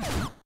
you